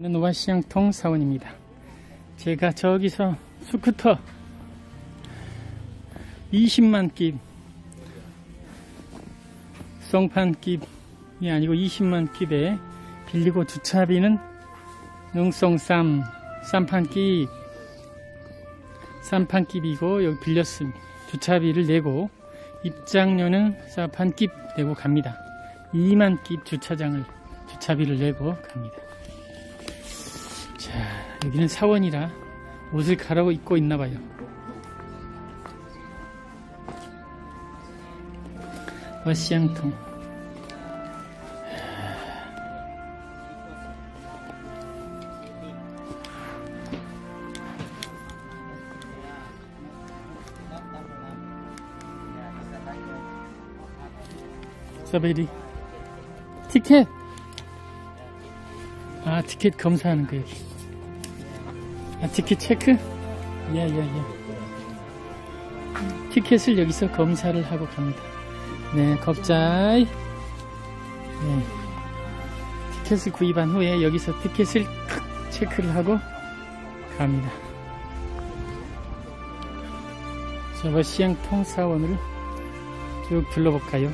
노바시장통 사원입니다. 제가 저기서 스쿠터 20만 깁 성판 깁이 아니고 20만 깁에 빌리고 주차비는 능성쌈 쌈판 깁 쌈판 깁이고 여기 빌렸습니다. 주차비를 내고 입장료는 쌈판 깁 내고 갑니다. 2만 깁 주차장을 주차비를 내고 갑니다. 자, 여기는 사원이라 옷을 갈아 입고 있나 봐요. 와시양통. 서베리 티켓 아 티켓 검사하는 거 여기 아, 티켓 체크? 예, 예, 예. 티켓을 여기서 검사를 하고 갑니다. 네, 겁자이. 네. 티켓을 구입한 후에 여기서 티켓을 체크를 하고 갑니다. 저거 시행통사원을 쭉 둘러볼까요?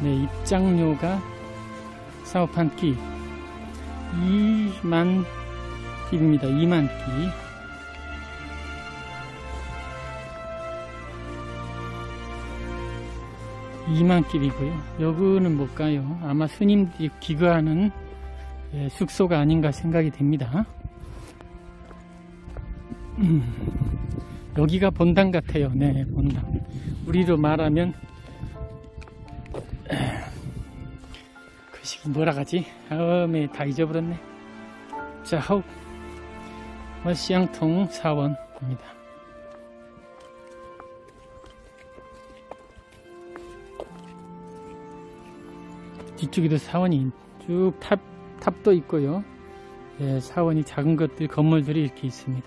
네, 입장료가 사업한 끼 2만 깁입니다. 2만 깁. 이만 깁이고요. 여기는 뭘까요? 아마 스님들이 기거하는 예, 숙소가 아닌가 생각이 됩니다. 음, 여기가 본당 같아요. 네, 본당. 우리로 말하면 그 시기 뭐라 가지? 아음에 다 잊어버렸네. 자, 하우. 시양통 사원입니다. 뒤쪽에도 사원이 쭉 탑, 탑도 있고요. 예, 사원이 작은 것들, 건물들이 이렇게 있습니다.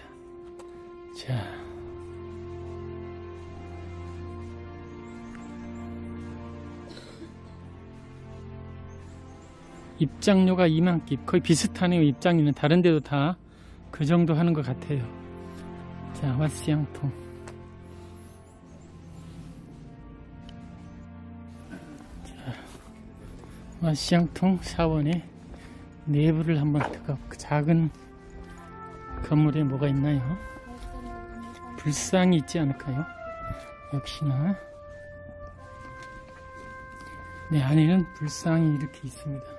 자. 입장료가 2만 깁 거의 비슷하네요 입장료는 다른 데도 다 그 정도 하는 것 같아요. 자 와시양통. 자 와시양통 사원의 내부를 한번 들어가 그 작은 건물에 뭐가 있나요? 불상이 있지 않을까요? 역시나. 네 안에는 불상이 이렇게 있습니다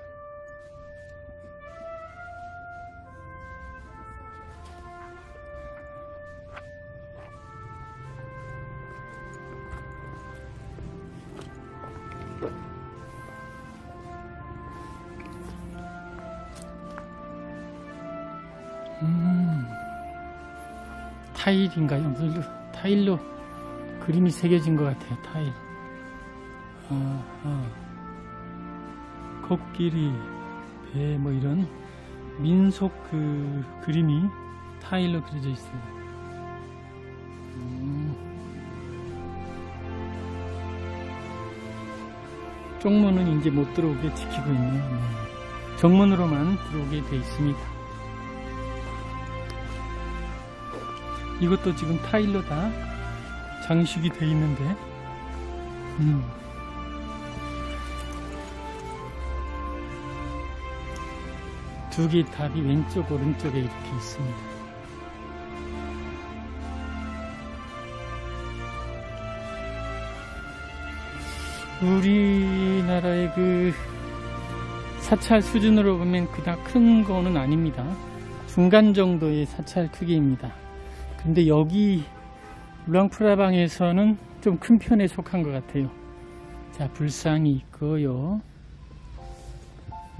타일인가요? 물로, 타일로 그림이 새겨진 것 같아요. 타일. 아, 아. 코끼리, 배, 뭐 이런 민속 그 그림이 타일로 그려져 있어요. 음. 쪽문은 이제 못 들어오게 지키고 있네요. 네. 정문으로만 들어오게 돼 있습니다. 이것도 지금 타일로 다 장식이 돼 있는데. 음. 두 개의 탑이 왼쪽 오른쪽에 이렇게 있습니다. 우리나라의 그 사찰 수준으로 보면 그닥 큰 거는 아닙니다. 중간 정도의 사찰 크기입니다 근데 여기 루앙프라방에서는 좀 큰 편에 속한 것 같아요. 자, 불상이 있고요.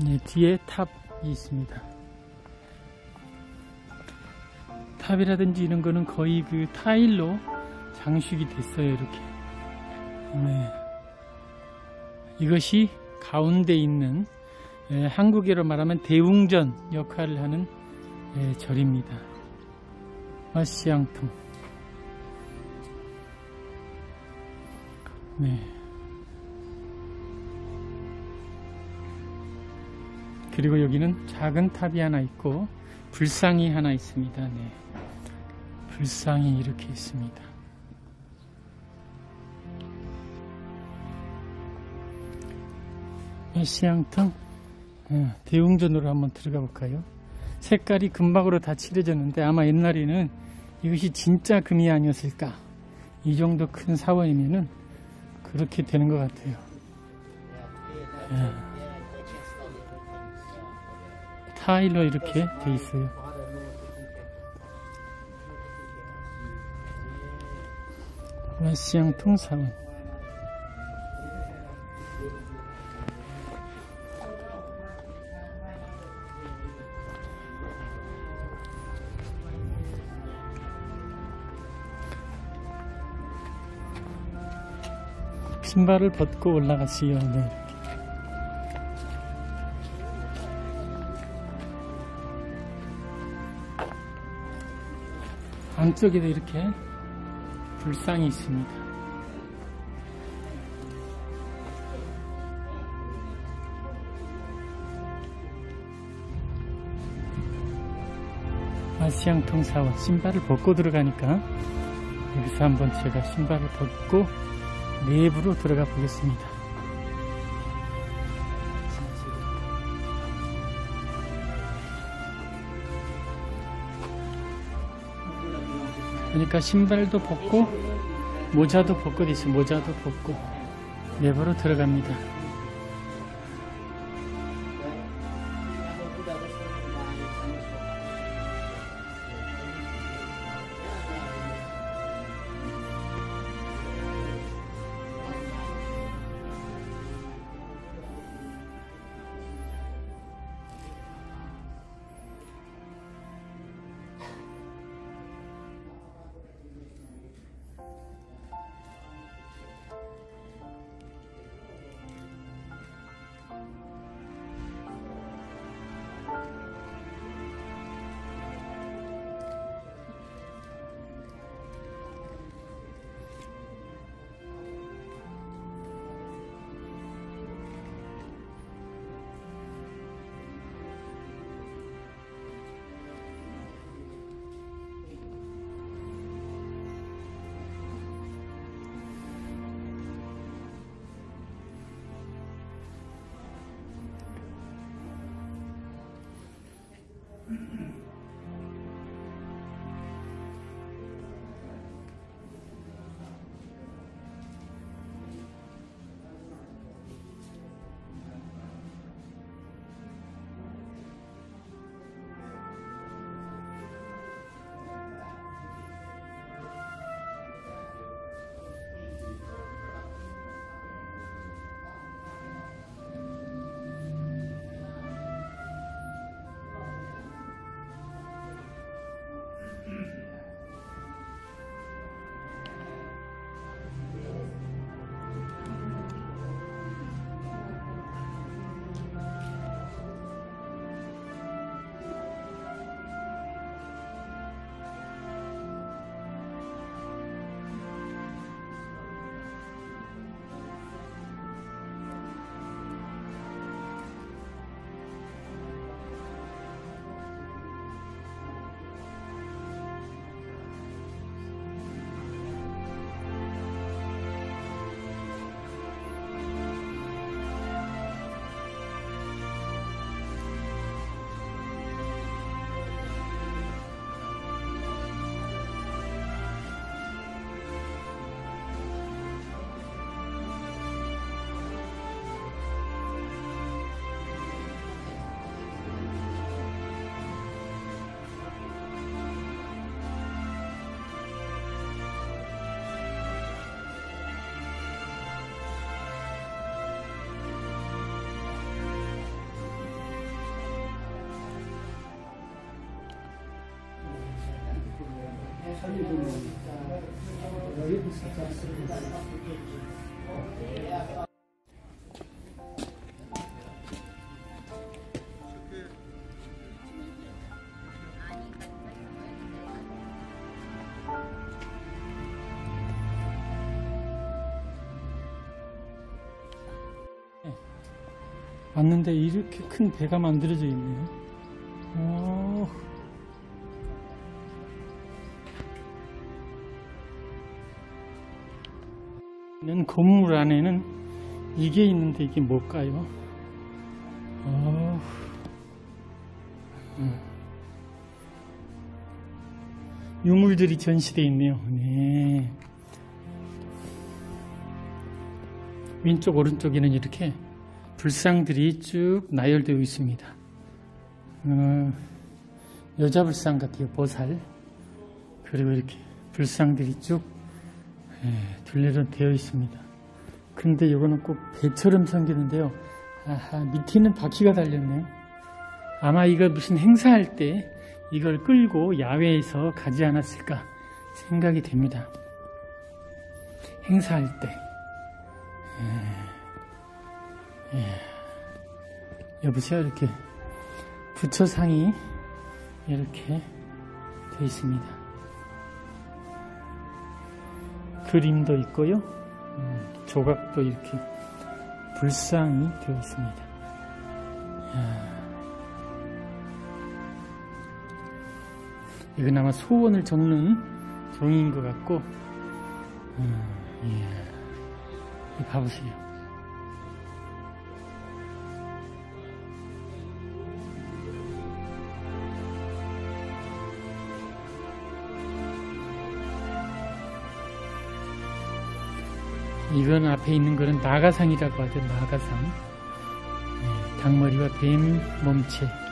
네, 뒤에 탑이 있습니다. 탑이라든지 이런 거는 거의 그 타일로 장식이 됐어요, 이렇게. 네. 이것이 가운데 있는 예, 한국어로 말하면 대웅전 역할을 하는 예, 절입니다. 마시앙통 네. 그리고 여기는 작은 탑이 하나 있고 불상이 하나 있습니다. 네. 불상이 이렇게 있습니다. 메시앙탕 네, 대웅전으로 한번 들어가 볼까요? 색깔이 금박으로 다 칠해졌는데 아마 옛날에는 이것이 진짜 금이 아니었을까 이 정도 큰 사원이면은 그렇게 되는 것 같아요. 예. 타일로 이렇게 돼 있어요. 와시앙 통 사원. 신발을 벗고 올라가시오. 네. 안쪽에도 이렇게 불상이 있습니다. 아시앙 통 사원 신발을 벗고 들어가니까 여기서 한번 제가 신발을 벗고 내부로 들어가 보겠습니다. 그러니까 신발도 벗고 모자도 벗고 있어 모자도 벗고 내부로 들어갑니다. 왔는데 이렇게 큰 배가 만들어져 있네요. 는 건물 안에는 이게 있는데 이게 뭘까요? 어. 음. 유물들이 전시되어 있네요. 네. 왼쪽 오른쪽에는 이렇게 불상들이 쭉 나열되어 있습니다. 어, 여자 불상 같아요. 보살. 그리고 이렇게 불상들이 쭉 예, 둘레로 되어 있습니다. 근데 이거는 꼭 배처럼 생기는데요. 아하, 밑에는 바퀴가 달렸네요. 아마 이거 무슨 행사할 때 이걸 끌고 야외에서 가지 않았을까 생각이 됩니다. 행사할 때. 예. 예. 여보세요? 이렇게 부처상이 이렇게 되어 있습니다. 그림도 있고요. 음, 조각도 이렇게 불상이 되어 있습니다. 이야. 이건 아마 소원을 적는 종이인 것 같고, 음, 이야. 봐보세요. 이건 앞에 있는 거는 나가상이라고 하죠. 나가상. 네, 닭머리와 뱀 몸체.